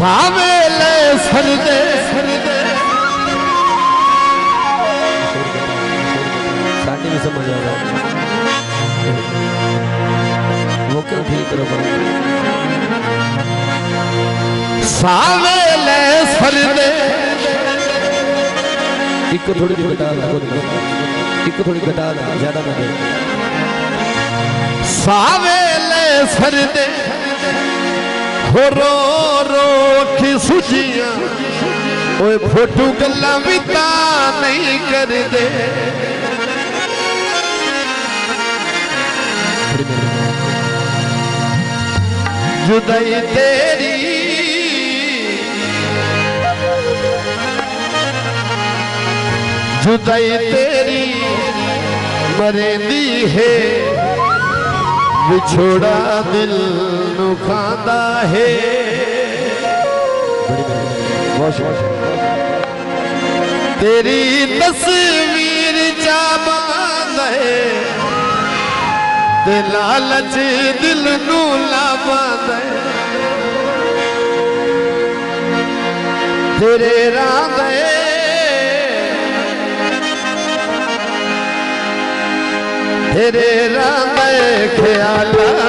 सावेले सरदे सरदे। साड़ी भी समझ आ रहा वो क्यों ठीक रहो सावेले सरदे। एक थोड़ी घटा दो एक थोड़ी घटा दो ज़्यादा ना दे। सावेले सरदे। हो रो रो के सुजिया। ओए फोटू गल्ला भी नहीं कर दे जुदाई तेरी। जुदाई तेरी मरेंदी है। बिछोड़ा दिल ਨੂੰ ਖਾਂਦਾ ਹੈ बहुत बहुत ਤੇਰੀ ਤਸਵੀਰ ਚਾਬਾਂਦਾ ਹੈ ਤੇ ਲਾਲਚ ਦਿਲ ਨੂੰ ਲਾਵਾਂਦਾ ਹੈ ਤੇਰੇ ਰਾਹ ਦੇ ਤੇਰੇ ਰਾਹ ਦੇ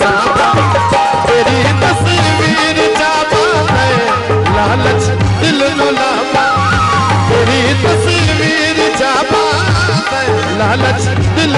सादा तस्वीर जाता लालच दिल रुलाता तेरी लालच दिल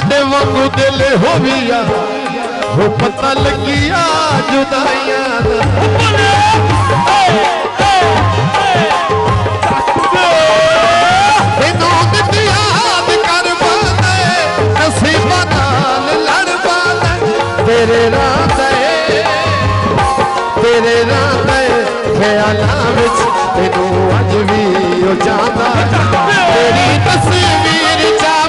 ਸਾਡੇ ਵਾਂਗੂ ਦਿਲ ਹੋਵੀਆ ਹੋ ਪਤਾ ਲੱਗਿਆ ਜੁਦਾਈਆਂ ਦਾ ਬੋਲੇ ਏ ਏ ਤੈਨੂੰ ਦਿੱਤੀਆਂ ਕਰ ਬੰਦੇ ਨਸੀਬਾਂ ਨਾਲ ਲੜ ਬੰਦੇ ਤੇਰੇ ਰਾਂ ਤੇ ਤੇਰੇ ਰਾਂ ਤੇ ਖਿਆਲਾਂ ਵਿੱਚ ਤੈਨੂੰ ਅੱਜ ਵੀ ਉਹ ਜਾਂਦਾ ਤੇਰੀ ਤਸਵੀਰ ਚਾ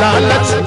लालच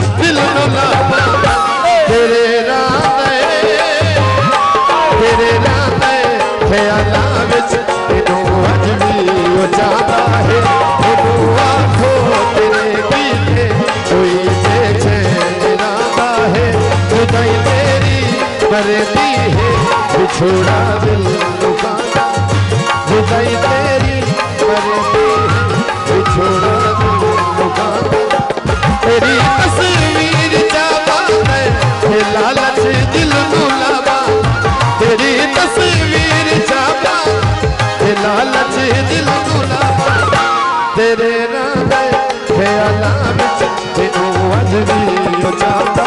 ਤੇਰੇ ਨਾਂ ਦੇ ਖਿਆਲਾਂ ਵਿੱਚ ਤੇ ਉਹ ਅੱਜ ਵੀ ਉਹ ਚਾਹਦਾ